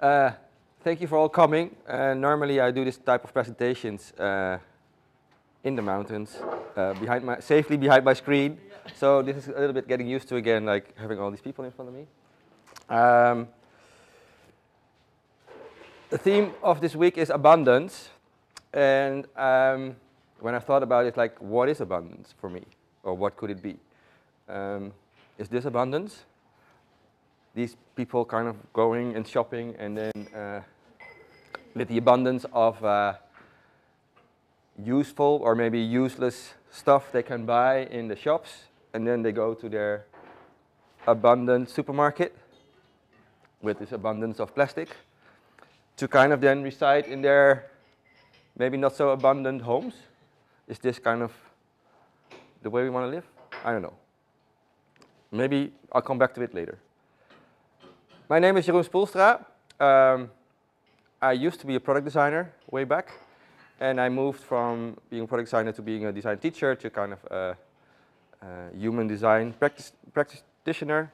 Uh, thank you for all coming. Uh, normally I do this type of presentations uh, in the mountains, uh, behind my, safely behind my screen. So this is a little bit getting used to again, like having all these people in front of me. Um, the theme of this week is abundance. And um, when I thought about it, like, what is abundance for me? Or what could it be? Um, is this abundance? These people kind of going and shopping and then uh, with the abundance of uh, useful or maybe useless stuff they can buy in the shops and then they go to their abundant supermarket with this abundance of plastic to kind of then reside in their maybe not so abundant homes? Is this kind of the way we want to live? I don't know. Maybe I'll come back to it later. My name is Jeroen Spoelstra. Um, I used to be a product designer way back, and I moved from being a product designer to being a design teacher to kind of a, a human design practice, practitioner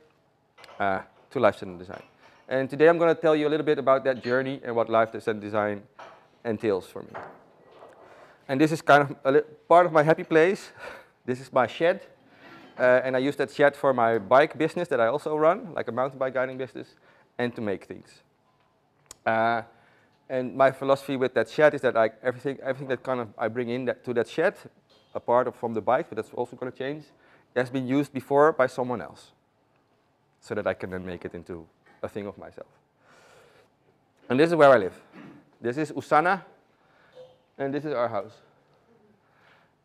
uh, to life-centered design. And today I'm going to tell you a little bit about that journey and what life-centered design entails for me. And this is kind of a part of my happy place. This is my shed. Uh, and I use that shed for my bike business that I also run, like a mountain bike guiding business, and to make things. Uh, and my philosophy with that shed is that I, everything, everything that kind of I bring in that, to that shed, apart from the bike, but that's also going to change, has been used before by someone else, so that I can then make it into a thing of myself. And this is where I live. This is Usana, and this is our house.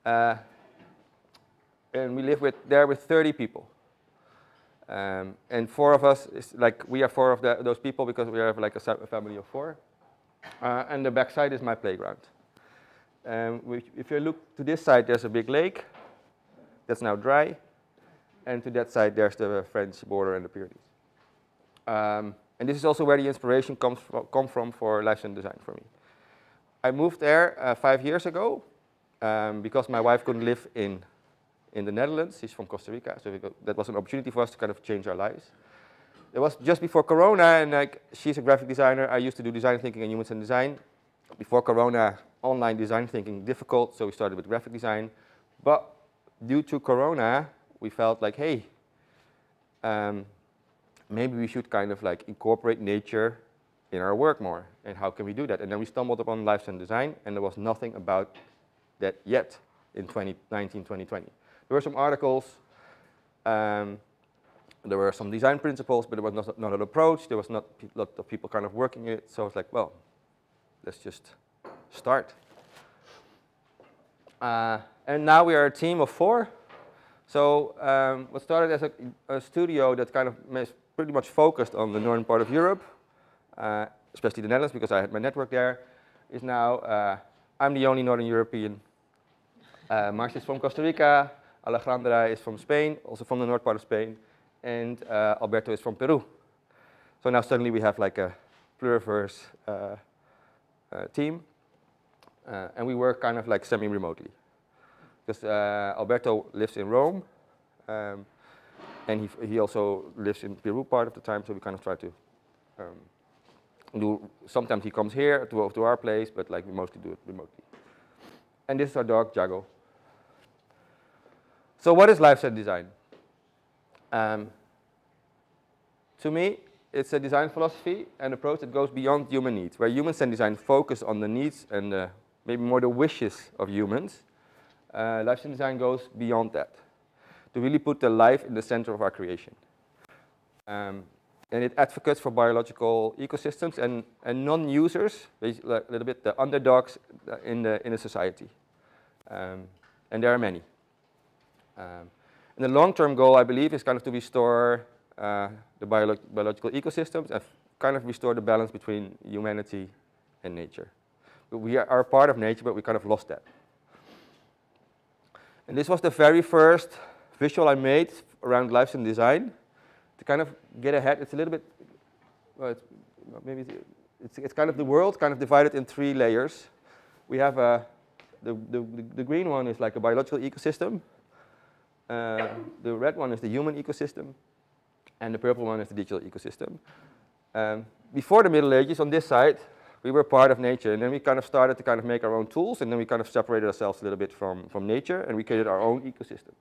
Uh, and we live with there with 30 people. Um, and four of us, is like we are four of the, those people because we have like a, a family of four. Uh, and the backside is my playground. Um, if you look to this side, there's a big lake that's now dry. And to that side, there's the French border and the Pyrenees. Um, and this is also where the inspiration comes from, come from for life-centered design for me. I moved there uh, five years ago um, because my wife couldn't live in, in the Netherlands. She's from Costa Rica, so that was an opportunity for us to kind of change our lives. It was just before Corona, and like she's a graphic designer. I used to do design thinking and human-centered design. Before Corona, online design thinking difficult, so we started with graphic design. But due to Corona, we felt like, hey, um, maybe we should kind of like incorporate nature in our work more. And how can we do that? And then we stumbled upon life-centered design, and there was nothing about that yet in 2019, 2020. There were some articles, um, there were some design principles, but there was not, not an approach. There was not a lot of people kind of working it. So it's like, well, let's just start. Uh, and now we are a team of four. So um, what started as a, a, studio that kind of is pretty much focused on the northern part of Europe, uh, especially the Netherlands because I had my network there, is now, uh, I'm the only Northern European. Uh, Marcia is from Costa Rica, Alejandra is from Spain, also from the north part of Spain, and uh, Alberto is from Peru. So now suddenly we have like a pluriverse uh, uh, team, uh, and we work kind of like semi-remotely. Because Alberto lives in Rome, um, and he, he also lives in Peru part of the time, so we kind of try to um, do, sometimes he comes here to, to our place, but like we mostly do it remotely. And this is our dog, Jago. So what is life-centered design? Um, to me, it's a design philosophy and approach that goes beyond human needs, where humans and design focus on the needs and uh, maybe more the wishes of humans. Uh, life-centered design goes beyond that, to really put the life in the center of our creation. Um, and it advocates for biological ecosystems and, and non-users, a little bit the underdogs in the, in the society. Um, and there are many. Um, and the long-term goal, I believe, is kind of to restore uh, the biolo biological ecosystems and kind of restore the balance between humanity and nature. We are, part of nature, but we kind of lost that. And this was the very first visual I made around life-centered design to kind of get ahead, it's a little bit, well, it's, maybe it's, it's kind of the world kind of divided in three layers. We have a, uh, the, the, the green one is like a biological ecosystem. Uh, the red one is the human ecosystem. And the purple one is the digital ecosystem. Um, before the Middle Ages, on this side, we were part of nature, and then we kind of started to kind of make our own tools, and then we kind of separated ourselves a little bit from, from nature, and we created our own ecosystem.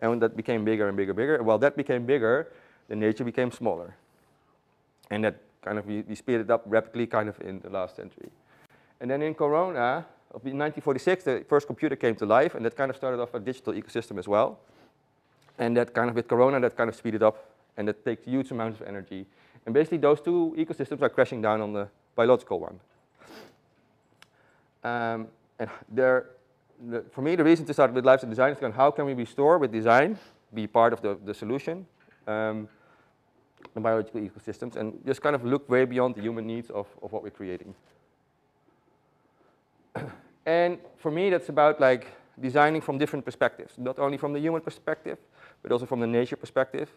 And that became bigger and bigger, and bigger. And while that became bigger, the nature became smaller. And that kind of, we, we speeded up rapidly kind of in the last century. And then in Corona, in 1946, the first computer came to life, and that kind of started off a digital ecosystem as well. And that kind of, with Corona, that kind of speeded up, and that takes huge amounts of energy. And basically, those two ecosystems are crashing down on the biological one. Um, and there, the, for me, the reason to start with life-centered design is how can we restore with design, be part of the, the solution, um, the biological ecosystems, and just kind of look way beyond the human needs of, of what we're creating. And for me, that's about like designing from different perspectives, not only from the human perspective, but also from the nature perspective,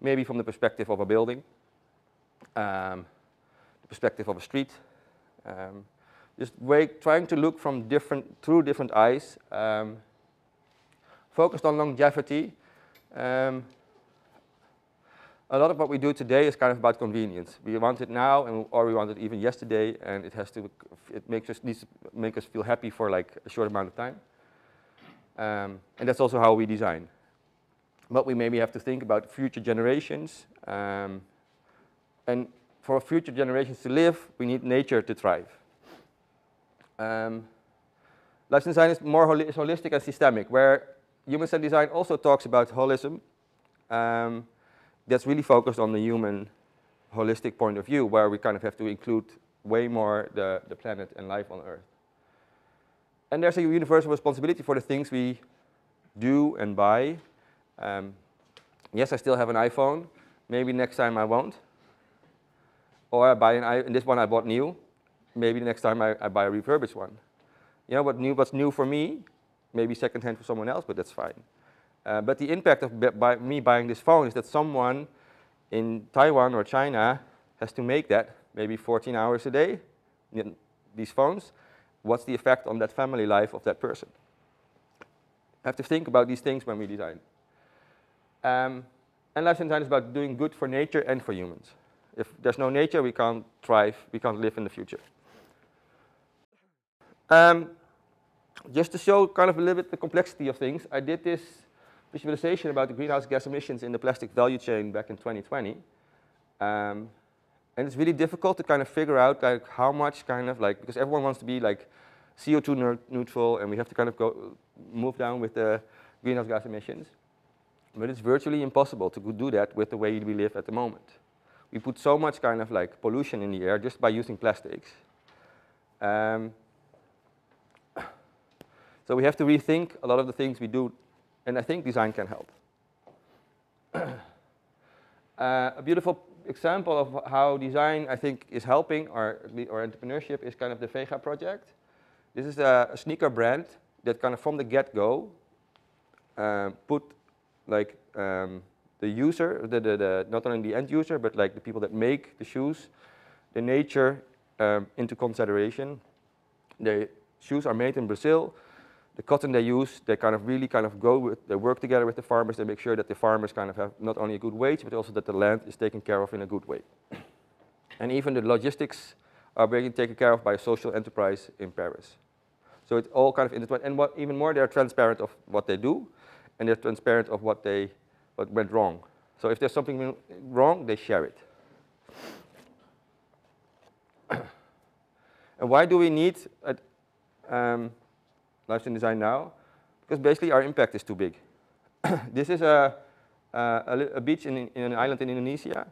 maybe from the perspective of a building, um, the perspective of a street. Um, just way, trying to look from different, through different eyes, um, focused on longevity. A lot of what we do today is kind of about convenience. We want it now, and, or we want it even yesterday, and it has to, it makes us, needs to make us feel happy for like a short amount of time. Um, and that's also how we design. But we maybe have to think about future generations. Um, and for future generations to live, we need nature to thrive. Um, life design is more holi is holistic and systemic, where human-centered design also talks about holism. Um, that's really focused on the human holistic point of view, where we kind of have to include way more the, the planet and life on Earth. And there's a universal responsibility for the things we do and buy. Um, yes, I still have an iPhone. Maybe next time I won't. Or I buy an I, and this one I bought new. Maybe next time I, I buy a refurbished one. You know, what new, what's new for me, maybe secondhand for someone else, but that's fine. Uh, but the impact of by me buying this phone is that someone in Taiwan or China has to make that maybe 14 hours a day, these phones. What's the effect on that family life of that person? I have to think about these things when we design. Um, and life design is about doing good for nature and for humans. If there's no nature, we can't thrive, we can't live in the future. Um, just to show kind of a little bit the complexity of things, I did this visualization about the greenhouse gas emissions in the plastic value chain back in 2020. Um, and it's really difficult to kind of figure out like how much kind of like, because everyone wants to be like CO2 neutral and we have to kind of go move down with the greenhouse gas emissions. But it's virtually impossible to do that with the way we live at the moment. We put so much kind of like pollution in the air just by using plastics. Um, so we have to rethink a lot of the things we do and I think design can help. uh, a beautiful example of how design, I think, is helping or, or entrepreneurship is kind of the Veja project. This is a, a sneaker brand that kind of from the get-go uh, put like um, the user, the, the, the, not only the end user, but like the people that make the shoes, the nature um, into consideration. The shoes are made in Brazil the cotton they use, they kind of really kind of go with, they work together with the farmers, they make sure that the farmers kind of have not only a good wage, but also that the land is taken care of in a good way. and even the logistics are being taken care of by a social enterprise in Paris. So it's all kind of intertwined. And what, even more, they're transparent of what they do, and they're transparent of what they what went wrong. So if there's something wrong, they share it. and why do we need a, um, lifestyle design now? Because basically our impact is too big. this is a, a, a, beach in, in an island in Indonesia,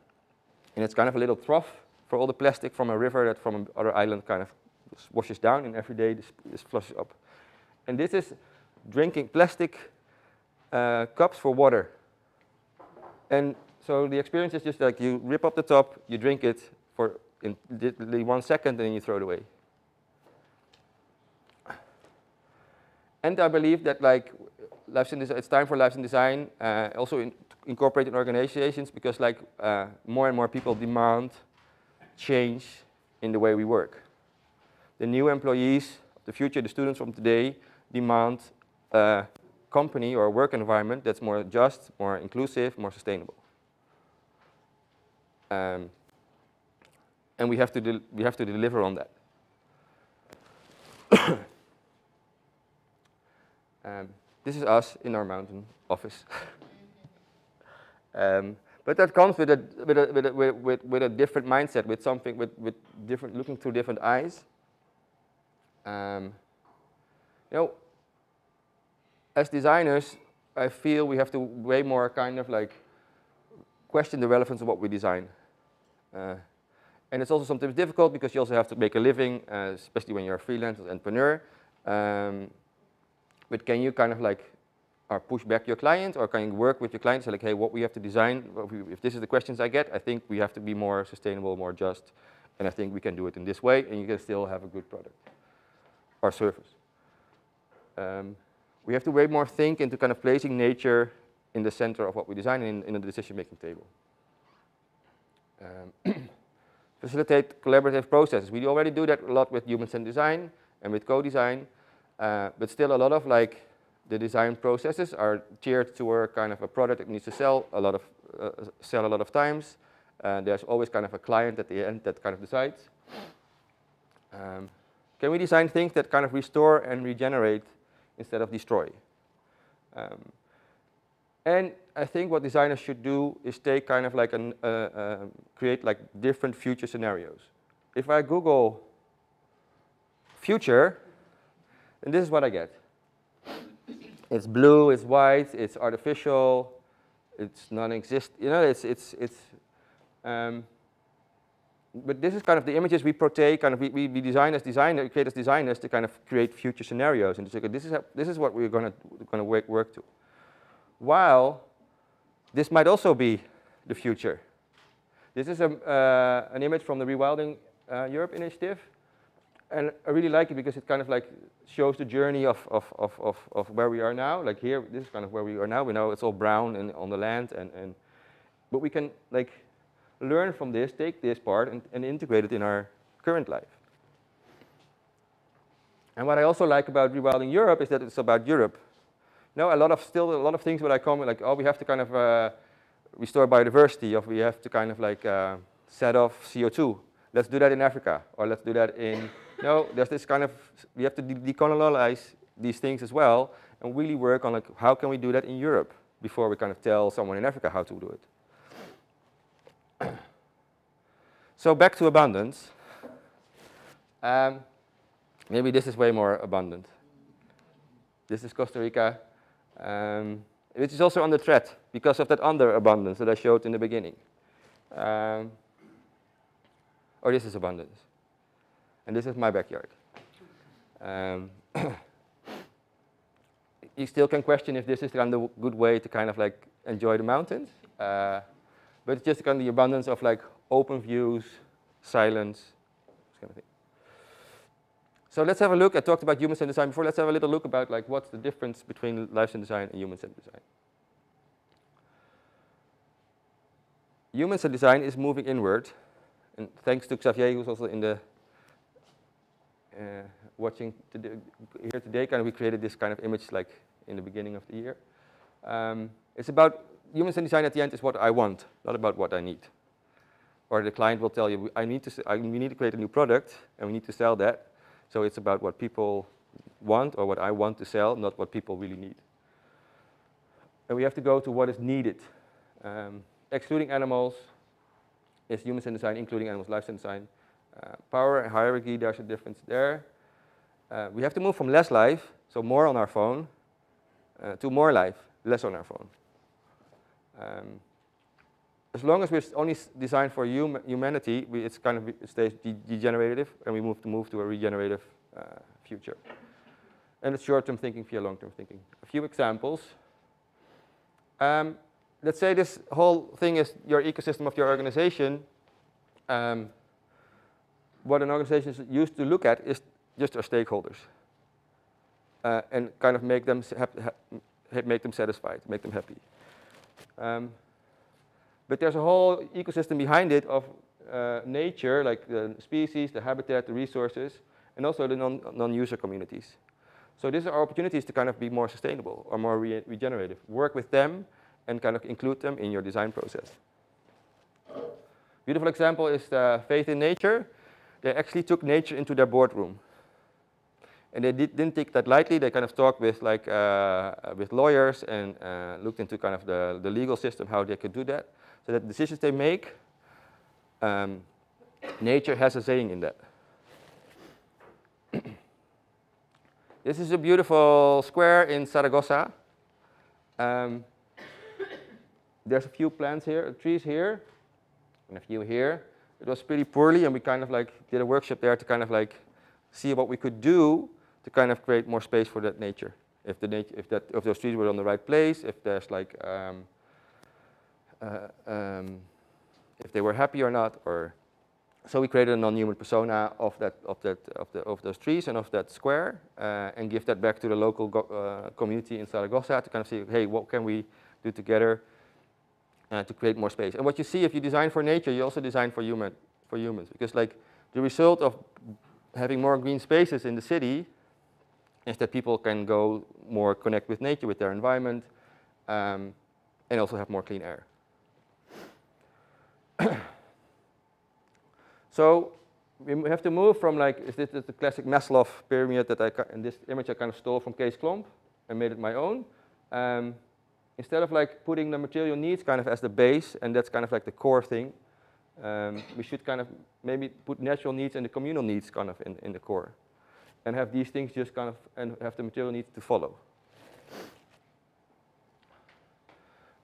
and it's kind of a little trough for all the plastic from a river that from another island kind of washes down, and every day this, this flushes up. And this is drinking plastic uh, cups for water. And so the experience is just like you rip up the top, you drink it for in one second, and then you throw it away. And I believe that like life design, it's time for lives life design, uh, also in, incorporate in organizations because like uh, more and more people demand change in the way we work. The new employees of the future, the students from today, demand a company or a work environment that's more just, more inclusive, more sustainable. Um, and we have to, we have to deliver on that. um, this is us in our mountain office. um, but that comes with a, with a, with a, with, with a different mindset, with something, with, with different, looking through different eyes. Um, you know, as designers, I feel we have to way more kind of like question the relevance of what we design. Uh, and it's also sometimes difficult because you also have to make a living, uh, especially when you're a freelance entrepreneur. Um, but can you kind of like or push back your client or can you work with your client say like, hey, what we have to design, if this is the questions I get, I think we have to be more sustainable, more just, and I think we can do it in this way and you can still have a good product or service. Um, we have to way more think into kind of placing nature in the center of what we design in, in the decision-making table. Um, facilitate collaborative processes. We already do that a lot with human-centered design and with co-design, uh, but still a lot of like the design processes are geared toward kind of a product that needs to sell a lot of uh, sell a lot of times. Uh, there's always kind of a client at the end that kind of decides. Um, can we design things that kind of restore and regenerate instead of destroy? Um, and I think what designers should do is take kind of like an, uh, uh, create like different future scenarios. If I Google future, then this is what I get. It's blue, it's white, it's artificial, it's non-existent. You know, it's it's it's. Um, but this is kind of the images we portray, kind of we, we, we design as designers, create as designers to kind of create future scenarios and this is how, this is what we're going to going to work, work to. While this might also be the future. This is a, uh, an image from the Rewilding uh, Europe initiative. And I really like it because it kind of like shows the journey of, of, of, of, of where we are now. Like here, this is kind of where we are now. We know it's all brown and on the land. And, and, but we can like learn from this, take this part and, and integrate it in our current life. And what I also like about Rewilding Europe is that it's about Europe. Know, a lot of still a lot of things when I come like, oh, we have to kind of uh, restore biodiversity, or we have to kind of like uh, set off CO2. Let's do that in Africa, or let's do that in no, there's this kind of, we have to de decolonize these things as well and really work on like, how can we do that in Europe before we kind of tell someone in Africa how to do it. so back to abundance. Um, maybe this is way more abundant. This is Costa Rica, um, which is also under threat because of that underabundance that I showed in the beginning. Um, or this is abundance and this is my backyard. Um, you still can question if this is kind of a good way to kind of like enjoy the mountains, uh, but it's just kind of the abundance of like open views, silence, kind of thing. So let's have a look. I talked about human-centered design before. Let's have a little look about like what's the difference between life-centered design and human-centered design. Human-centered design is moving inward, and thanks to Xavier, who's also in the uh, watching today, here today, kind of we created this kind of image like in the beginning of the year. Um, it's about human-centered design at the end is what I want, not about what I need. Or the client will tell you, I need to, I, we need to create a new product and we need to sell that. So it's about what people want or what I want to sell, not what people really need. And we have to go to what is needed. Um, excluding animals is human-centered design, including animals, life-centered design. Uh, power and hierarchy, there's a difference there. Uh, we have to move from less life, so more on our phone, uh, to more life, less on our phone. Um, as long as we're only designed for hum humanity, we, it's kind of it stays de degenerative, and we move to move to a regenerative uh, future. And it's short-term thinking via long-term thinking. A few examples. Um, let's say this whole thing is your ecosystem of your organization. Um, what an organization used to look at is just our stakeholders uh, and kind of make them, make them satisfied, make them happy. Um, but there's a whole ecosystem behind it of uh, nature, like the species, the habitat, the resources, and also the non-user non communities. So these are opportunities to kind of be more sustainable or more re regenerative. Work with them and kind of include them in your design process. Beautiful example is the Faith in Nature. They actually took nature into their boardroom. And they did, not take that lightly. They kind of talked with like uh, with lawyers and uh, looked into kind of the, the legal system, how they could do that. So that decisions they make, um, nature has a saying in that. this is a beautiful square in Zaragoza. Um, there's a few plants here, trees here, and a few here. It was pretty poorly, and we kind of like did a workshop there to kind of like see what we could do to kind of create more space for that nature. If the nature, if that, if those trees were on the right place, if there's like, um, uh, um, if they were happy or not, or so we created a non-human persona of that, of that, of the, of those trees and of that square, uh, and give that back to the local uh, community in Zaragoza to kind of see, hey, what can we do together uh, to create more space? And what you see, if you design for nature, you also design for human, for humans, because like the result of having more green spaces in the city is that people can go more connect with nature, with their environment, um, and also have more clean air. so we have to move from like, is this the classic Maslow pyramid that I, in this image I kind of stole from Kees Klomp and made it my own. Um, instead of like putting the material needs kind of as the base, and that's kind of like the core thing, um, we should kind of maybe put natural needs and the communal needs kind of in, in the core and have these things just kind of, and have the material needs to follow.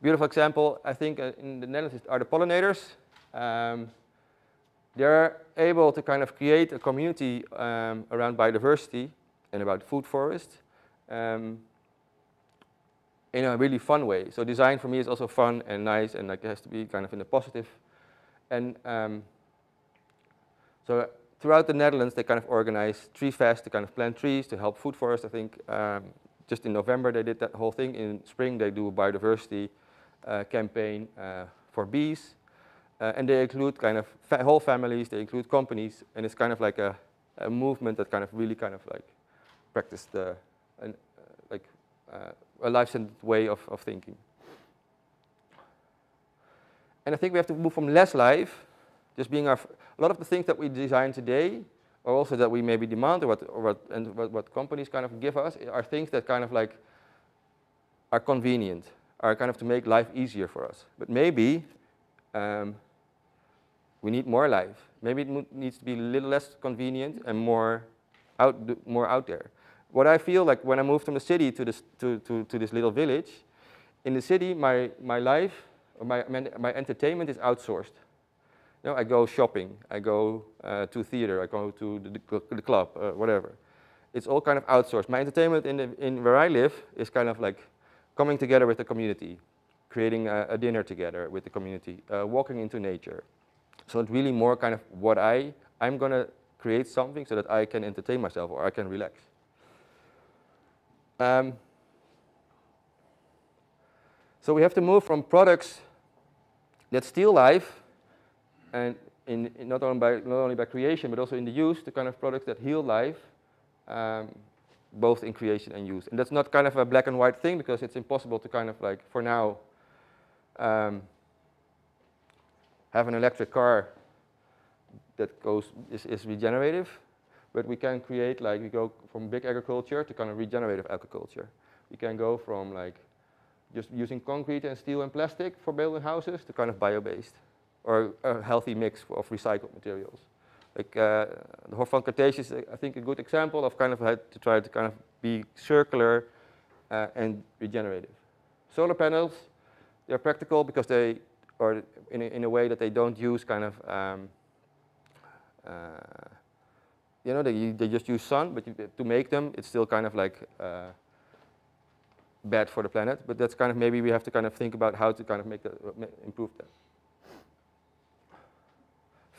Beautiful example, I think uh, in the Netherlands are the pollinators. Um, they're able to kind of create a community um, around biodiversity and about food forest um, in a really fun way. So design for me is also fun and nice and like it has to be kind of in a positive. And um, so throughout the Netherlands, they kind of organize Tree Fest to kind of plant trees to help food forests. I think um, just in November they did that whole thing. In spring they do a biodiversity uh, campaign uh, for bees. Uh, and they include kind of fa whole families, they include companies, and it's kind of like a, a movement that kind of really kind of like practice the, uh, like uh, a life-centered way of, of thinking. And I think we have to move from less life, just being our, a lot of the things that we design today, or also that we maybe demand, or what, or what, and what, what companies kind of give us, are things that kind of like are convenient, are kind of to make life easier for us. But maybe um, we need more life. Maybe it needs to be a little less convenient and more out, more out there. What I feel like when I moved from the city to this, to, to, to this little village, in the city, my, my life, my, my entertainment is outsourced You know, I go shopping, I go uh, to theater, I go to the, the club, uh, whatever. It's all kind of outsourced. My entertainment in, the, in where I live is kind of like coming together with the community, creating a, a dinner together with the community, uh, walking into nature. So it's really more kind of what I, I'm going to create something so that I can entertain myself or I can relax. Um, so we have to move from products that steal life and in, in not, only by, not only by creation, but also in the use, the kind of products that heal life, um, both in creation and use. And that's not kind of a black and white thing because it's impossible to kind of like, for now, um, have an electric car that goes, is, is regenerative, but we can create like, we go from big agriculture to kind of regenerative agriculture. We can go from like just using concrete and steel and plastic for building houses to kind of bio-based or a healthy mix of recycled materials. Like uh, the Hof van is, I think, a good example of kind of how to try to kind of be circular uh, and regenerative. Solar panels, they're practical because they, are in a, in a way that they don't use kind of, um, uh, you know, they, they just use sun, but to make them, it's still kind of like uh, bad for the planet. But that's kind of maybe we have to kind of think about how to kind of make that, improve that.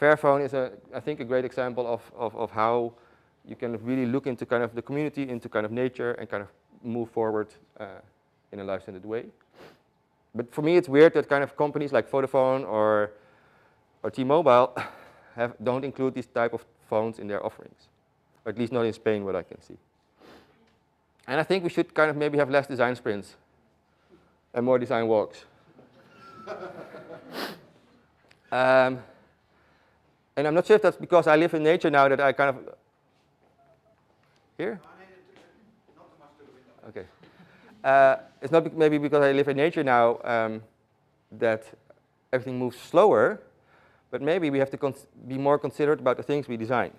Fairphone is, a, I think, a great example of, of, of how you can really look into kind of the community, into kind of nature, and kind of move forward uh, in a life-centered way. But for me, it's weird that kind of companies like Vodafone or, or T-Mobile have, don't include these type of phones in their offerings, or at least not in Spain, what I can see. And I think we should kind of maybe have less design sprints and more design walks. um, And I'm not sure if that's because I live in nature now that I kind of here. Okay. Uh, it's not maybe because I live in nature now um, that everything moves slower, but maybe we have to be more considerate about the things we design.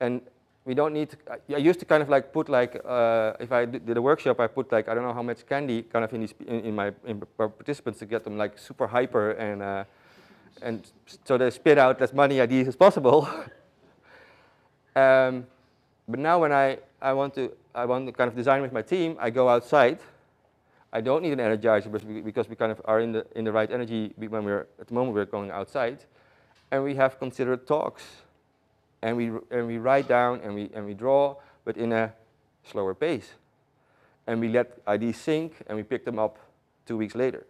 And we don't need, to, I used to kind of like put like, uh, if I did a workshop, I put like, I don't know how much candy kind of in, these, in, in my in participants to get them like super hyper and, uh, and so they spit out as many ideas as possible. um, but now when I, I, want to, I want to kind of design with my team, I go outside. I don't need an energizer because we kind of are in the, in the right energy when we're, at the moment we're going outside. And we have considered talks and we, and we write down and we, and we draw, but in a slower pace. And we let ideas sink and we pick them up two weeks later.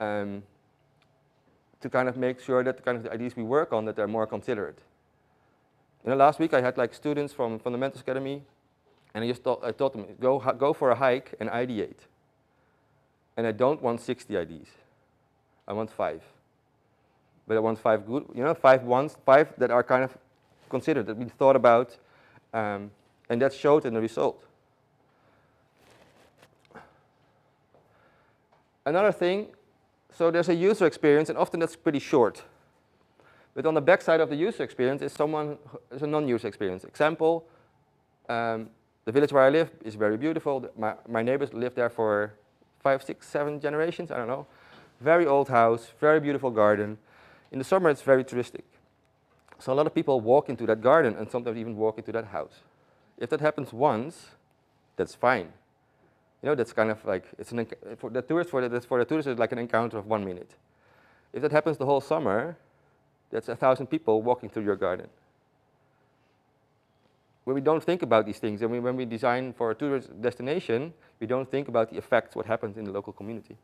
Um, to kind of make sure that the kind of the ideas we work on that they're more considerate. You know, last week I had like students from Fundamentals Academy, and I just thought, I taught them, go, go for a hike and ideate. And I don't want 60 ideas. I want five but I want five good, you know, five ones, five that are kind of considered, that we thought about, um, and that showed in the result. Another thing, so there's a user experience, and often that's pretty short. But on the back side of the user experience is someone is a non-user experience. Example, um, the village where I live is very beautiful. My, my neighbors live there for five, six, seven generations, I don't know. Very old house, very beautiful garden. In the summer, it's very touristic. So a lot of people walk into that garden and sometimes even walk into that house. If that happens once, that's fine. You know, that's kind of like, it's an, for the tourist, for the, for the tourist, it's like an encounter of one minute. If that happens the whole summer, that's a thousand people walking through your garden. When we don't think about these things, and we, when we design for a tourist destination, we don't think about the effects, what happens in the local community.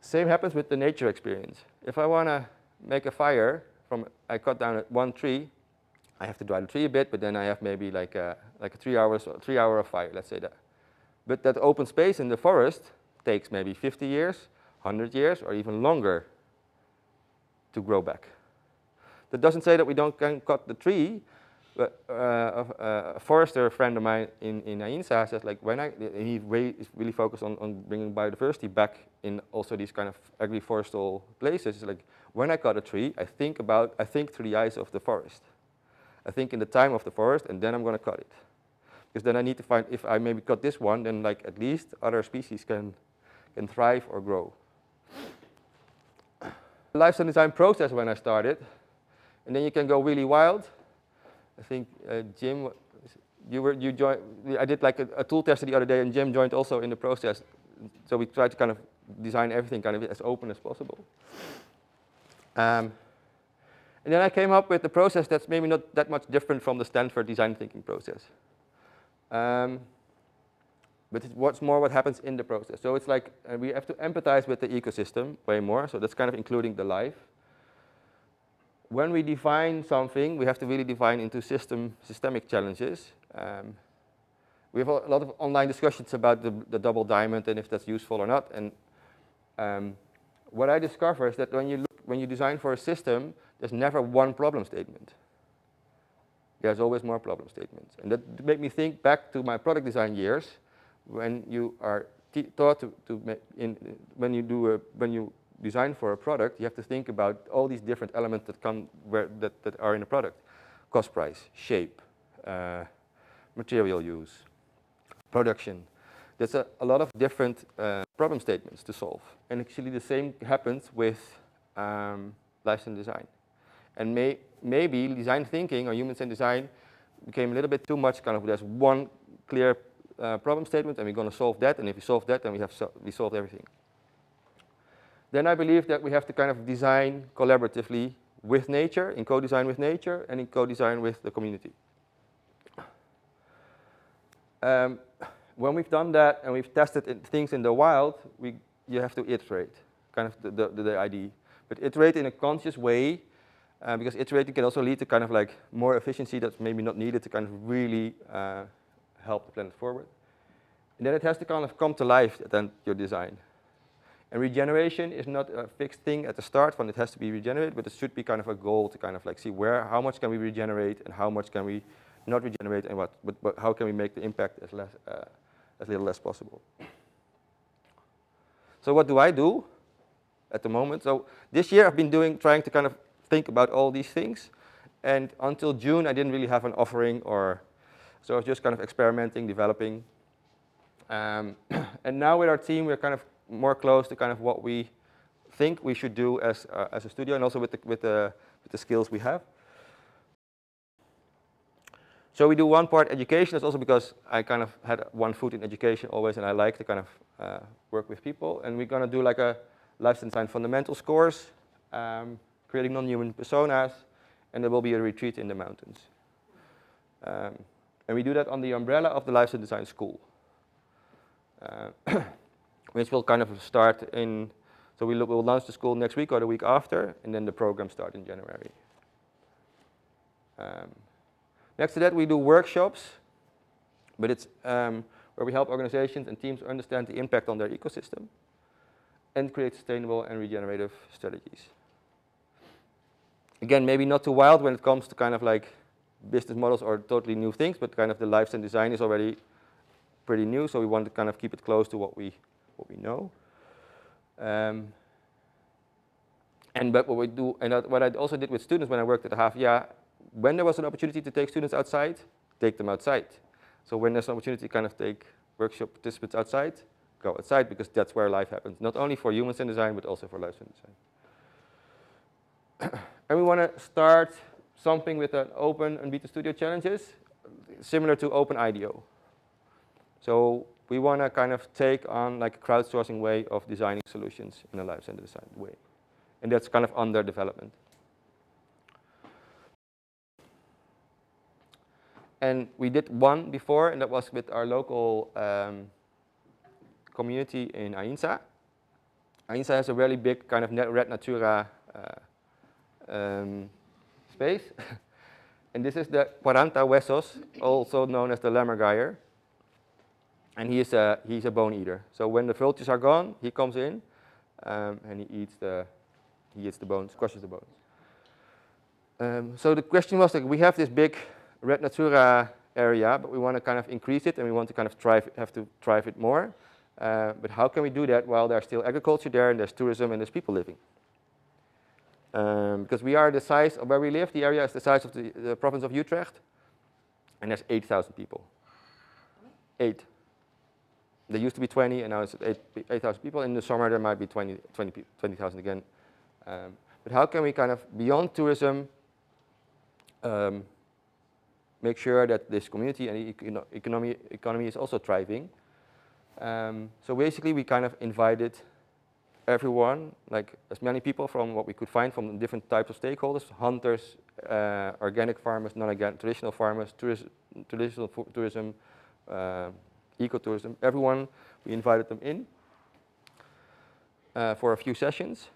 Same happens with the nature experience. If I want to make a fire from, I cut down one tree, I have to dry the tree a bit, but then I have maybe like a, like a three hours, three hour of fire, let's say that. But that open space in the forest takes maybe 50 years, 100 years, or even longer to grow back. That doesn't say that we don't can cut the tree, but uh, a, forester friend of mine in, in Ainsa says like when I, he re is really focused on, on bringing biodiversity back in also these kind of agri-forestal places. Like when I cut a tree, I think about, I think through the eyes of the forest. I think in the time of the forest and then I'm going to cut it. Because then I need to find, if I maybe cut this one, then like at least other species can, can thrive or grow. Life-centered design process when I started, and then you can go really wild I think uh, Jim, you were you joined. I did like a, a, tool test the other day, and Jim joined also in the process. So we tried to kind of design everything kind of as open as possible. Um, and then I came up with a process that's maybe not that much different from the Stanford design thinking process. Um, but what's more what happens in the process. So it's like uh, we have to empathize with the ecosystem way more. So that's kind of including the life when we define something, we have to really define into system, systemic challenges. Um, we have a lot of online discussions about the, the, double diamond and if that's useful or not. And um, what I discover is that when you, look, when you design for a system, there's never one problem statement. There's always more problem statements. And that made me think back to my product design years when you are taught to, to in, when you do a, when you design for a product, you have to think about all these different elements that come where that, that are in a product. Cost price, shape, uh, material use, production. There's a, a lot of different uh, problem statements to solve. And actually the same happens with um, life-centered design. And may, maybe design thinking or human centered design became a little bit too much kind of there's one clear uh, problem statement and we're going to solve that and if we solve that then we have so we solved everything then I believe that we have to kind of design collaboratively with nature, in co-design with nature, and in co-design with the community. Um, when we've done that and we've tested things in the wild, we, you have to iterate, kind of the, the, the idea. But iterate in a conscious way, uh, because iterating can also lead to kind of like more efficiency that's maybe not needed to kind of really uh, help the planet forward. And then it has to kind of come to life, then your design And regeneration is not a fixed thing at the start when it has to be regenerated, but it should be kind of a goal to kind of like see where, how much can we regenerate and how much can we not regenerate and what, but, but how can we make the impact as, less, uh, as little as possible. So what do I do at the moment? So this year I've been doing, trying to kind of think about all these things. And until June, I didn't really have an offering or, so I was just kind of experimenting, developing. Um, and now with our team, we're kind of more close to kind of what we think we should do as, uh, as a studio and also with the, with, the, with the skills we have. So we do one part education. That's also because I kind of had one foot in education always, and I like to kind of uh, work with people. And we're going to do like a life-centered design fundamentals course, um, creating non-human personas, and there will be a retreat in the mountains. Um, and we do that on the umbrella of the life-centered design school. Uh, which will kind of start in, so we will launch the school next week or the week after, and then the program start in January. Um, next to that, we do workshops, but it's um, where we help organizations and teams understand the impact on their ecosystem and create sustainable and regenerative strategies. Again, maybe not too wild when it comes to kind of like business models or totally new things, but kind of the life-centered design is already pretty new, so we want to kind of keep it close to what we what we know. Um, and but what we do, and what I also did with students when I worked at the half, yeah, when there was an opportunity to take students outside, take them outside. So when there's an opportunity to kind of take workshop participants outside, go outside because that's where life happens, not only for humans in design, but also for life in design. and we want to start something with an open Unbeaten Studio challenges, similar to Open IDEO. So we want to kind of take on like a crowdsourcing way of designing solutions in a life-centered design way. And that's kind of under development. And we did one before, and that was with our local um, community in Ainsa. Ainsa has a really big kind of red Natura uh, um, space. and this is the Quebrantahuesos, also known as the lammergeier and he is a, he's a bone eater. So when the vultures are gone, he comes in um, and he eats the, he eats the bones, crushes the bones. Um, so the question was that we have this big red natura area, but we want to kind of increase it and we want to kind of drive, have to drive it more. Uh, but how can we do that while there's still agriculture there and there's tourism and there's people living? Um, because we are the size of where we live, the area is the size of the, the province of Utrecht, and there's 8,000 people. Eight. There used to be 20, and now it's 8,000 8, people. In the summer, there might be 20,000 20, 20, again. Um, but how can we kind of, beyond tourism, um, make sure that this community and the economy, economy is also thriving? Um, so basically, we kind of invited everyone, like as many people from what we could find from different types of stakeholders, hunters, uh, organic farmers, non-organic, traditional farmers, tourist, traditional tourism, uh, ecotourism, everyone, we invited them in uh, for a few sessions.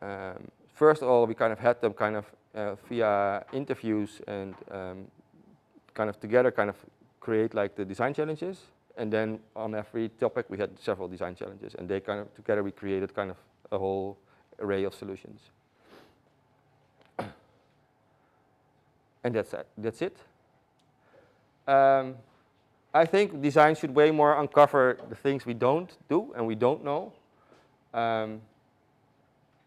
Um, first of all, we kind of had them kind of uh, via interviews and um, kind of together kind of create like the design challenges. And then on every topic, we had several design challenges. And they kind of, together we created kind of a whole array of solutions. and that's. That's it. Um, I think design should way more uncover the things we don't do and we don't know. Um,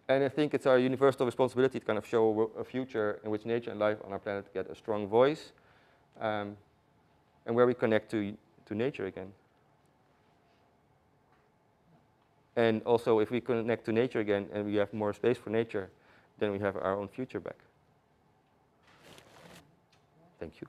and I think it's our universal responsibility to kind of show a, future in which nature and life on our planet get a strong voice um, and where we connect to, to nature again. And also, if we connect to nature again and we have more space for nature, then we have our own future back. Thank you.